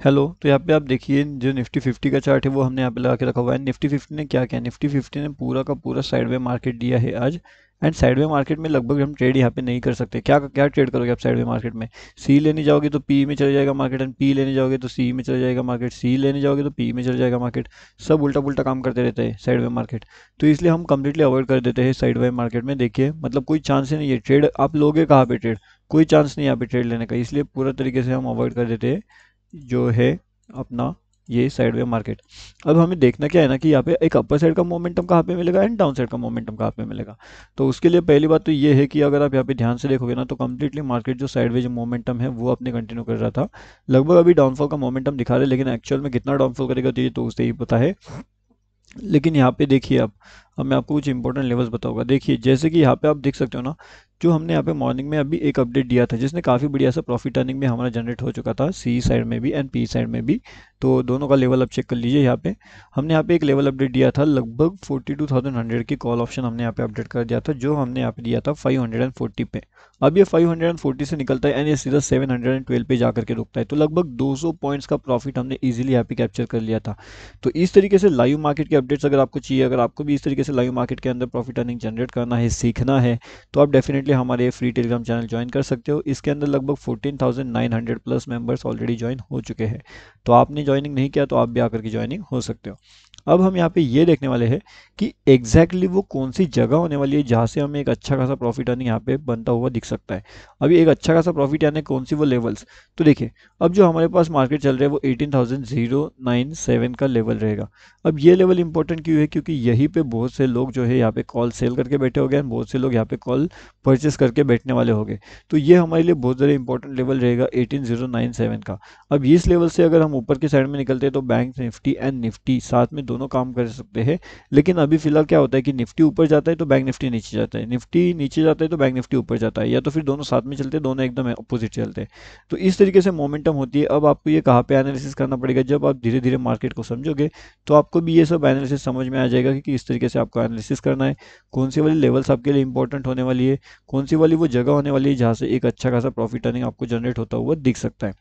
Hello तो यहाँ पे आप देखिए, जो निफ्टी फिफ्टी का चार्ट है, वो हमने यहाँ पे लगा के रखा हुआ है। निफ्टी फिफ्टी ने क्या किया? निफ्टी फिफ्टी ने पूरा का पूरा साइडवे मार्केट दिया है आज। एंड साइडवे मार्केट में लगभग हम ट्रेड यहाँ पे नहीं कर सकते। क्या क्या ट्रेड करोगे आप साइडवे मार्केट में? सी लेने जाओगे तो पी में चले जाएगा मार्केट एंड पी लेने जाओगे तो सी में चले जाएगा मार्केट सी लेने जाओगे तो पी में चले जाएगा मार्केट सब उल्टा पुल्टा काम करते रहते हैं साइडवे मार्केट तो इसलिए हम कंप्लीटली अवॉइड कर देते हैं साइडवे मार्केट में। देखिए मतलब कोई चांस ही नहीं है ट्रेड आप लोगे कहाँ पर ट्रेड कोई चांस नहीं यहाँ पे ट्रेड लेने का। इसलिए पूरा तरीके से हम अवॉइड कर देते हैं। जो है अपना ये साइडवे मार्केट अब हमें देखना क्या है ना कि यहाँ पे एक अपर साइड का मोमेंटम कहाँ पे मिलेगा एंड डाउन साइड का मोमेंटम कहाँ पे मिलेगा। तो उसके लिए पहली बात तो ये है कि अगर आप यहाँ पे ध्यान से देखोगे ना तो कम्प्लीटली मार्केट जो साइडवे जो मोमेंटम है वो अपने कंटिन्यू कर रहा था। लगभग अभी डाउनफॉल का मोमेंटम दिखा रहे लेकिन एक्चुअल में कितना डाउनफॉल करेगा तो तो उससे ही पता है। लेकिन यहाँ पे देखिए आप, अब मैं आपको कुछ इंपॉर्टेंट लेवल्स बताऊँगा। देखिए, जैसे कि यहाँ पे आप देख सकते हो ना जो हमने यहाँ पे मॉर्निंग में अभी एक अपडेट दिया था, जिसने काफ़ी बढ़िया सा प्रॉफिट अर्निंग में हमारा जनरेट हो चुका था सी साइड में भी एंड पी साइड में भी। तो दोनों का लेवल अब चेक कर लीजिए यहाँ पे। हमने यहाँ पे एक लेवल अपडेट दिया था, लगभग फोर्टी टू थाउज़ेंड हंड्रेड की कॉल ऑप्शन हमने यहाँ पे अपडेट कर दिया था, जो हमने यहाँ पे दिया था फाइव हंड्रेड एंड फोर्टी पे। अब ये फाइव हंड्रेड एंड फोर्टी से निकलता है एंड ये सीधा सेवन हंड्रेड एंड ट्वेल्व पे जाकर के रुकता है। तो लगभग दो सौ पॉइंट्स का प्रॉफिट हमने ईजिली यहाँ पे कैप्चर कर लिया था। तो इस तरीके से लाइव मार्केट के अपडेट्स अगर आपको चाहिए, अगर आपको भी इस तरीके से लाइव मार्केट के अंदर प्रॉफिट अर्निंग जनरेट करना है, सीखना है तो आप डेफिनेटली हमारे फ्री टेलीग्राम चैनल ज्वाइन कर सकते हो। इसके अंदर लगभग fourteen plus members already join हो चुके हैं। तो आपने ज्वाइनिंग नहीं किया तो आप भी आकर के ज्वाइनिंग हो सकते हो। अब हम यहाँ पे ये देखने वाले हैं कि एग्जैक्टली exactly वो कौन सी जगह होने वाली है जहाँ से हमें एक अच्छा खासा प्रॉफिट अर्निंग यहाँ पे बनता हुआ दिख सकता है। अभी एक अच्छा खासा प्रॉफिट यानी कौन सी वो लेवल्स तो देखिए, अब जो हमारे पास मार्केट चल रहा है वो एटीन का लेवल रहेगा। अब ये लेवल इंपॉर्टेंट क्यों है? क्योंकि यहीं पर बहुत से लोग जो है यहाँ पे कॉल सेल करके बैठे हो गए बहुत से लोग यहाँ पे कॉल परचेस करके बैठने वाले हो गए तो ये हमारे लिए बहुत ज़्यादा इंपॉर्टेंट लेवल रहेगा एटीन का। अब इस लेवल से अगर हम ऊपर की साइड में निकलते हैं तो बैंक निफ्टी एंड निफ्टी साथ में दोनों काम कर सकते हैं। लेकिन अभी फ़िलहाल क्या होता है कि निफ्टी ऊपर जाता है तो बैंक निफ्टी नीचे जाता है। निफ्टी नीचे जाता है तो बैंक निफ्टी ऊपर जाता है या तो फिर दोनों साथ में चलते हैं, दोनों एकदम अपोजिट चलते हैं। तो इस तरीके से मोमेंटम होती है। अब आपको ये कहाँ पर एनालिसिस करना पड़ेगा? जब आप धीरे धीरे मार्केट को समझोगे तो आपको भी ये सब एनालिसिस समझ में आ जाएगा कि किस तरीके से आपको एनालिसिस करना है। कौन सी वाली लेवल्स आपके लिए इंपॉर्टेंट होने वाली है? कौन सी वाली वो जगह होने वाली है जहाँ से एक अच्छा खासा प्रॉफिट अर्निंग आपको जनरेट होता हुआ दिख सकता है।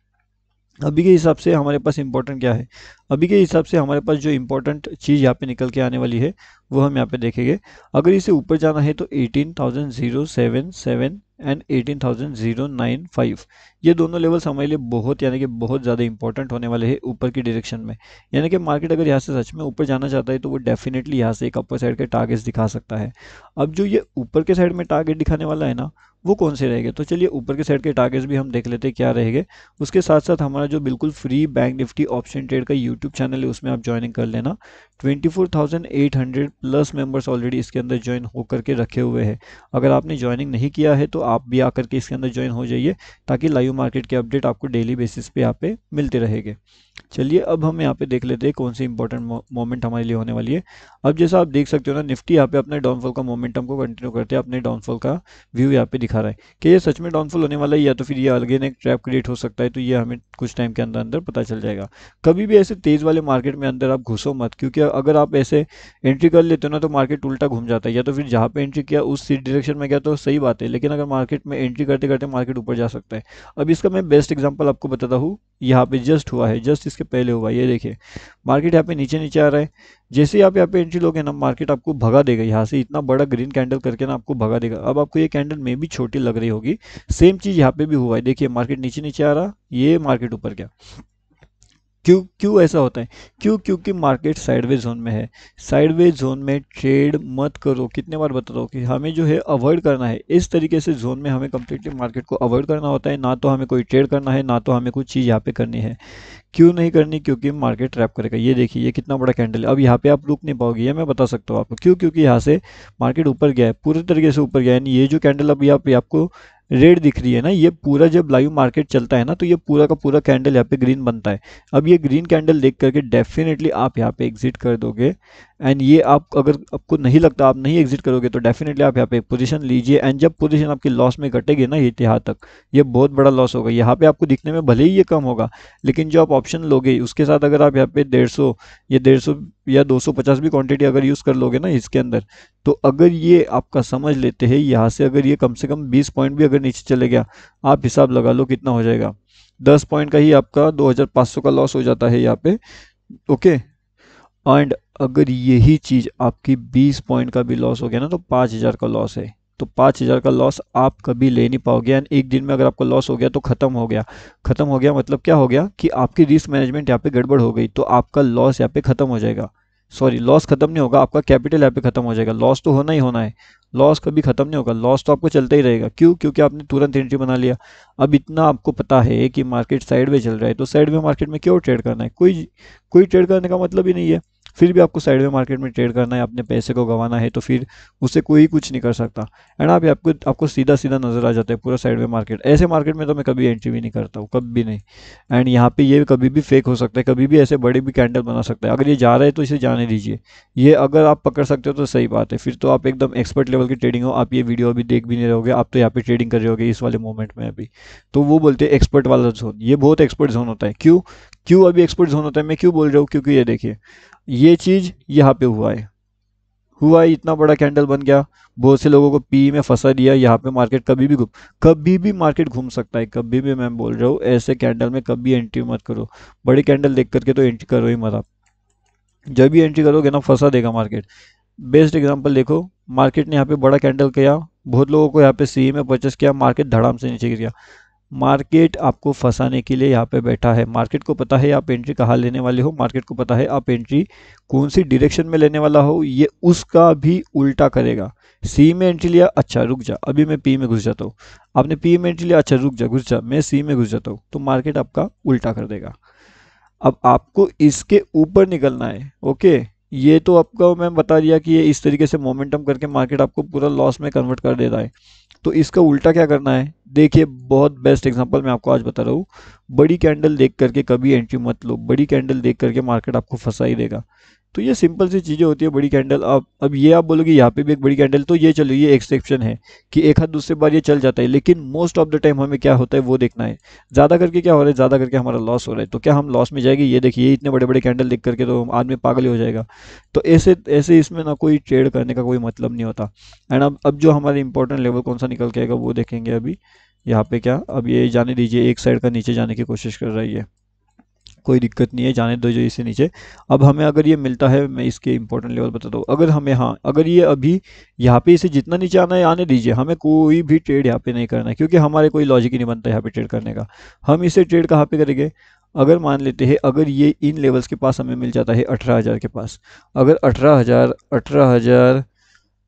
अभी के हिसाब से हमारे पास इंपॉर्टेंट क्या है? अभी के हिसाब से हमारे पास जो इंपॉर्टेंट चीज़ यहाँ पे निकल के आने वाली है, वो हम यहाँ पे देखेंगे। अगर इसे ऊपर जाना है तो eighteen thousand zero seven seven and eighteen thousand zero nine five ये दोनों लेवल्स हमारे लिए बहुत, यानी कि बहुत ज़्यादा इंपॉर्टेंट होने वाले हैं ऊपर की डायरेक्शन में। यानी कि मार्केट अगर यहाँ से सच में ऊपर जाना चाहता है तो वो डेफिनेटली यहाँ से एक अपर साइड के टारगेट्स दिखा सकता है। अब जो ये ऊपर के साइड में टारगेट दिखाने वाला है ना वो कौन से रहेंगे? तो चलिए ऊपर के साइड के टारगेट्स भी हम देख लेते हैं क्या रहेंगे। उसके साथ साथ हमारा जो बिल्कुल free bank Nifty option trade का यूट्यूब चैनल है उसमें आप ज्वाइनिंग कर लेना। 24,800 प्लस मेंबर्स ऑलरेडी इसके अंदर ज्वाइन होकर के रखे हुए हैं। अगर आपने ज्वाइनिंग नहीं किया है तो आप भी आकर के इसके अंदर ज्वाइन हो जाइए ताकि लाइव मार्केट के अपडेट आपको डेली बेसिस पे यहाँ पे मिलते रहेंगे। चलिए अब हम यहाँ पे देख लेते हैं कौन सी इंपॉर्टेंट मोमेंट हमारे लिए होने वाली है। अब जैसा आप देख सकते हो ना निफ्टी यहाँ पे अपने डाउनफॉल का मोमेंटम को कंटिन्यू करते हैं अपने डाउनफॉल का व्यू यहाँ पे रहा है कि ये सच में डाउनफॉल होने वाला है, या तो फिर ये अगेन एक ट्रैप क्रिएट हो सकता है तो ये हमें कुछ टाइम के अंदर अंदर पता चल जाएगा। कभी भी ऐसे तेज़ वाले मार्केट में अंदर आप घुसो मत, क्योंकि अगर आप ऐसे एंट्री कर लेते हो ना तो मार्केट उल्टा घूम जाता है, या तो फिर जहाँ पर एंट्री किया, उस डायरेक्शन में गया तो सही बात है, लेकिन अगर मार्केट में एंट्री करते करते मार्केट ऊपर जा सकता है। अब इसका मैं बेस्ट एग्ज़ाम्पल आपको बताता हूँ, यहाँ पे जस्ट हुआ है जस्ट इसके पहले हुआ ये देखिए मार्केट यहाँ पे नीचे नीचे आ रहा है जैसे ही आप यहाँ पे एंट्री लोगे ना मार्केट आपको भगा देगा, यहाँ से इतना बड़ा ग्रीन कैंडल करके ना आपको भगा देगा। अब आपको ये कैंडल में भी छोटी लग रही होगी सेम चीज़ यहाँ पे भी हुआ है। देखिए मार्केट नीचे नीचे आ रहा, ये मार्केट ऊपर गया। क्यों क्यों ऐसा होता है? क्यों, क्योंकि मार्केट साइडवेज जोन में है। साइडवेज जोन में ट्रेड मत करो। कितने बार बता दो कि हमें जो है अवॉइड करना है। इस तरीके से जोन में हमें कम्प्लीटली मार्केट को अवॉइड करना होता है। ना तो हमें कोई ट्रेड करना है, ना तो हमें कुछ चीज़ यहाँ पे करनी है। क्यों नहीं करनी? क्योंकि मार्केट ट्रैप करेगा। ये देखिए, ये कितना बड़ा कैंडल है। अब यहाँ पे आप रुक नहीं पाओगे, ये मैं बता सकता हूँ आपको। क्यों? क्योंकि यहाँ से मार्केट ऊपर गया है, पूरे तरीके से ऊपर गया है। ये जो कैंडल अभी आप, आपको रेड दिख रही है ना, ये पूरा जब लाइव मार्केट चलता है ना तो ये पूरा का पूरा कैंडल यहाँ पे ग्रीन बनता है। अब ये ग्रीन कैंडल देख करके डेफिनेटली आप यहाँ पे एग्जिट कर दोगे। एंड ये आप, अगर आपको नहीं लगता, आप नहीं एग्जिट करोगे तो डेफिनेटली आप यहाँ पे पोजीशन लीजिए। एंड जब पोजीशन आपकी लॉस में घटेगी ना ये यहाँ तक, ये बहुत बड़ा लॉस होगा। यहाँ पे आपको दिखने में भले ही ये कम होगा, लेकिन जो आप ऑप्शन लोगे, उसके साथ अगर आप यहाँ पे डेढ़ सौ या डेढ़ सौ या दो सौ पचास भी क्वान्टिटी अगर यूज़ कर लोगे ना इसके अंदर तो अगर ये आपका समझ लेते हैं, यहाँ से अगर ये कम से कम बीस पॉइंट भी अगर नीचे चले गया, आप हिसाब लगा लो कितना हो जाएगा। दस पॉइंट का ही आपका दो हज़ार पाँच सौ का लॉस हो जाता है यहाँ पे ओके एंड अगर यही चीज़ आपकी बीस पॉइंट का भी लॉस हो गया ना तो पाँच हज़ार का लॉस है। तो पाँच हज़ार का लॉस आप कभी ले नहीं पाओगे एंड एक दिन में अगर आपका लॉस हो गया तो ख़त्म हो गया। ख़त्म हो गया मतलब क्या हो गया कि आपकी रिस्क मैनेजमेंट यहाँ पे गड़बड़ हो गई तो आपका लॉस यहाँ पे ख़त्म हो जाएगा। सॉरी लॉस खत्म नहीं होगा, आपका कैपिटल यहाँ पे खत्म हो जाएगा। लॉस तो होना ही होना है। लॉस कभी खत्म नहीं होगा। लॉस तो आपको चलता ही रहेगा। क्यों? क्योंकि आपने तुरंत एंट्री बना लिया। अब इतना आपको पता है कि मार्केट साइड में चल रहा है तो साइड में मार्केट में क्यों ट्रेड करना है? कोई कोई ट्रेड करने का मतलब ही नहीं है। फिर भी आपको साइड में मार्केट में ट्रेड करना है अपने पैसे को गंवाना है तो फिर उससे कोई कुछ नहीं कर सकता। एंड आप, आपको आपको सीधा सीधा नज़र आ जाता है पूरा साइड में मार्केट। ऐसे मार्केट में तो मैं कभी एंट्री भी नहीं करता हूँ, कभी भी नहीं। एंड यहाँ पे ये कभी भी फेक हो सकता है, कभी भी ऐसे बड़े भी कैंडल बना सकता है। अगर ये जा रहा है तो इसे जाने दीजिए। ये अगर आप पकड़ सकते हो तो सही बात है। फिर तो आप एकदम एक्सपर्ट लेवल की ट्रेडिंग हो, आप ये वीडियो अभी देख भी नहीं रहोगे आप तो यहाँ पे ट्रेडिंग कर रहे होगे इस वाले मोमेंट में अभी। तो वो बोलते हैं एक्सपर्ट वाला जोन ये बहुत एक्सपर्ट जोन होता है। क्यों? क्यों अभी एक्सपर्ट जोन होता है? मैं क्यों बोल रहा हूँ? क्योंकि ये देखिए ये चीज़ यहाँ पे हुआ है। हुआ है, इतना बड़ा कैंडल बन गया, बहुत से लोगों को पी में फंसा दिया, यहाँ पे मार्केट कभी भी घूम कभी भी मार्केट घूम सकता है, कभी भी मैं बोल रहा हूँ, ऐसे कैंडल में कभी एंट्री मत करो। बड़ी कैंडल देख करके तो एंट्री करो ही मत आप। जब भी एंट्री करोगे ना, फंसा देगा मार्केट बेस्ट एग्जांपल देखो मार्केट ने यहाँ पे बड़ा कैंडल किया, बहुत लोगों को यहाँ पे सी में परचेस किया मार्केट धड़ाम से नीचे गिर गया। मार्केट आपको फंसाने के लिए यहाँ पे बैठा है। मार्केट को पता है आप एंट्री कहाँ लेने वाले हो। मार्केट को पता है आप एंट्री कौन सी डायरेक्शन में लेने वाला हो। ये उसका भी उल्टा करेगा। सी में एंट्री लिया अच्छा रुक जा। अभी मैं पी में घुस जाता हूँ। आपने पी में एंट्री लिया अच्छा रुक जा, घुस जा। मैं सी में घुस जाता हूँ। तो मार्केट आपका उल्टा कर देगा। अब आपको इसके ऊपर निकलना है। ओके? ये तो आपको मैं बता दिया कि ये इस तरीके से मोमेंटम करके मार्केट आपको पूरा लॉस में कन्वर्ट कर देता है। तो इसका उल्टा क्या करना है? देखिए, बहुत बेस्ट एग्जांपल मैं आपको आज बता रहा हूँ। बड़ी कैंडल देख करके कभी एंट्री मत लो। बड़ी कैंडल देख करके मार्केट आपको फंसा ही देगा। तो ये सिंपल सी चीज़ें होती है, बड़ी कैंडल अब अब ये आप बोलोगे, यहाँ पे भी एक बड़ी कैंडल तो ये चलो, ये एक्सेप्शन है कि एक हाथ दूसरे बार ये चल जाता है, लेकिन मोस्ट ऑफ़ द टाइम हमें क्या होता है, वो देखना है। ज़्यादा करके क्या हो रहा है, ज़्यादा करके हमारा लॉस हो रहा है। तो क्या हम लॉस में जाएँगे? ये देखिए इतने बड़े बड़े कैंडल देख करके तो आदमी पागल हो जाएगा। तो ऐसे ऐसे इसमें ना कोई ट्रेड करने का कोई मतलब नहीं होता। एंड अब अब जो हमारे इंपॉर्टेंट लेवल कौन सा निकल के आएगा, वो देखेंगे अभी। यहाँ पे क्या? अब ये जाने दीजिए, एक साइड का नीचे जाने की कोशिश कर रही है कोई दिक्कत नहीं है, जाने दो जो इसे नीचे। अब हमें अगर ये मिलता है, मैं इसके इंपॉर्टेंट लेवल बताता हूँ अगर हमें हाँ अगर ये अभी यहाँ पे इसे जितना नीचे आना है, आने दीजिए। हमें कोई भी ट्रेड यहाँ पे नहीं करना है, क्योंकि हमारे कोई लॉजिक ही नहीं बनता यहाँ पे ट्रेड करने का। हम इसे ट्रेड कहाँ पे करेंगे? अगर मान लेते हैं, अगर ये इन लेवल्स के पास हमें मिल जाता है अठारह हज़ार के पास। अगर अठारह हज़ार अठारह हज़ार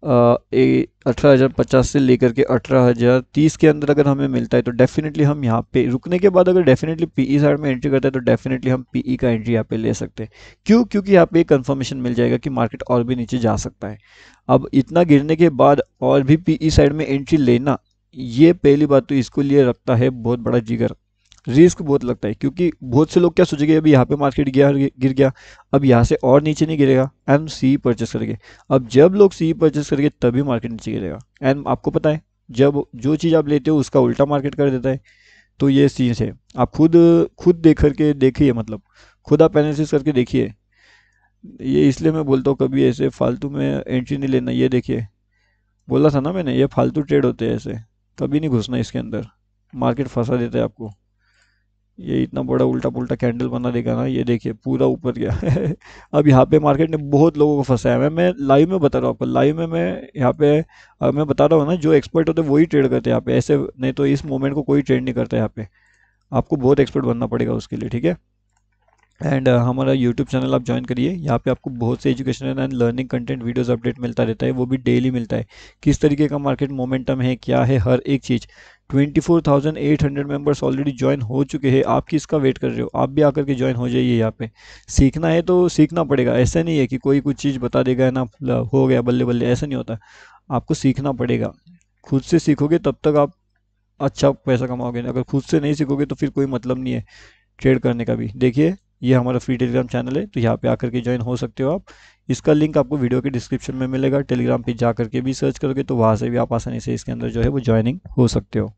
अठारह हज़ार पचास से लेकर के अठारह हज़ार तीस के अंदर अगर हमें मिलता है तो डेफिनेटली हम यहाँ पे, रुकने के बाद अगर डेफिनेटली पीई साइड में एंट्री करते हैं तो डेफिनेटली हम पीई का एंट्री यहाँ पे ले सकते हैं। क्यों? क्योंकि यहाँ पे कंफर्मेशन मिल जाएगा कि मार्केट और भी नीचे जा सकता है। अब इतना गिरने के बाद और भी पीई साइड में एंट्री लेना, ये पहली बात तो इसको लिए रखता है बहुत बड़ा जिगर। रिस्क बहुत लगता है, क्योंकि बहुत से लोग क्या सोचेंगे, अभी यहाँ पे मार्केट गया, गिर गया, अब यहाँ से और नीचे नहीं गिरेगा एंड सी परचेस करेंगे। अब जब लोग सी परचेस करेंगे, तभी मार्केट नीचे गिरेगा। एंड आपको पता है, जब जो चीज़ आप लेते हो, उसका उल्टा मार्केट कर देता है तो ये चीज़ है। आप खुद खुद देख करके देखिए मतलब खुद आप एनालिसिस करके देखिए। ये इसलिए मैं बोलता हूँ, कभी ऐसे फालतू में एंट्री नहीं लेना, ये देखिए। बोला था ना मैंने, ये फालतू ट्रेड होते हैं ऐसे, कभी नहीं घुसना इसके अंदर। मार्केट फंसा देता है आपको। ये इतना बड़ा उल्टा पुल्टा कैंडल बना देगा ना ये देखिए पूरा ऊपर गया। अब यहाँ पे मार्केट ने बहुत लोगों को फंसाया। मैं मैं लाइव में बता रहा हूँ आपको लाइव में मैं यहाँ पे मैं बता रहा हूँ ना जो एक्सपर्ट होते हैं वही ट्रेड करते हैं यहाँ पे। ऐसे नहीं तो इस मोमेंट को कोई ट्रेड नहीं करता यहाँ पे। आपको बहुत एक्सपर्ट बनना पड़ेगा उसके लिए ठीक है? एंड uh, हमारा यूट्यूब चैनल आप ज्वाइन करिए। यहाँ पे आपको बहुत से educational and learning content videos update मिलता रहता है। वो भी डेली मिलता है। किस तरीके का मार्केट मोमेंटम है क्या है हर एक चीज़। 24,800 मेंबर्स ऑलरेडी ज्वाइन हो चुके हैं। आप किसका वेट कर रहे हो? आप भी आकर के ज्वाइन हो जाइए यहाँ पे। सीखना है तो सीखना पड़ेगा। ऐसा नहीं है कि कोई कुछ चीज़ बता देगा ना हो गया बल्ले बल्ले ऐसा नहीं होता। आपको सीखना पड़ेगा। खुद से सीखोगे तब तक आप अच्छा पैसा कमाओगे। अगर खुद से नहीं सीखोगे तो फिर कोई मतलब नहीं है ट्रेड करने का भी। देखिए ये हमारा फ्री टेलीग्राम चैनल है तो यहाँ पे आकर के ज्वाइन हो सकते हो आप। इसका लिंक आपको वीडियो के डिस्क्रिप्शन में मिलेगा। टेलीग्राम पे जा करके भी सर्च करोगे तो वहाँ से भी आप आसानी से इसके अंदर जो है वो ज्वाइनिंग हो सकते हो।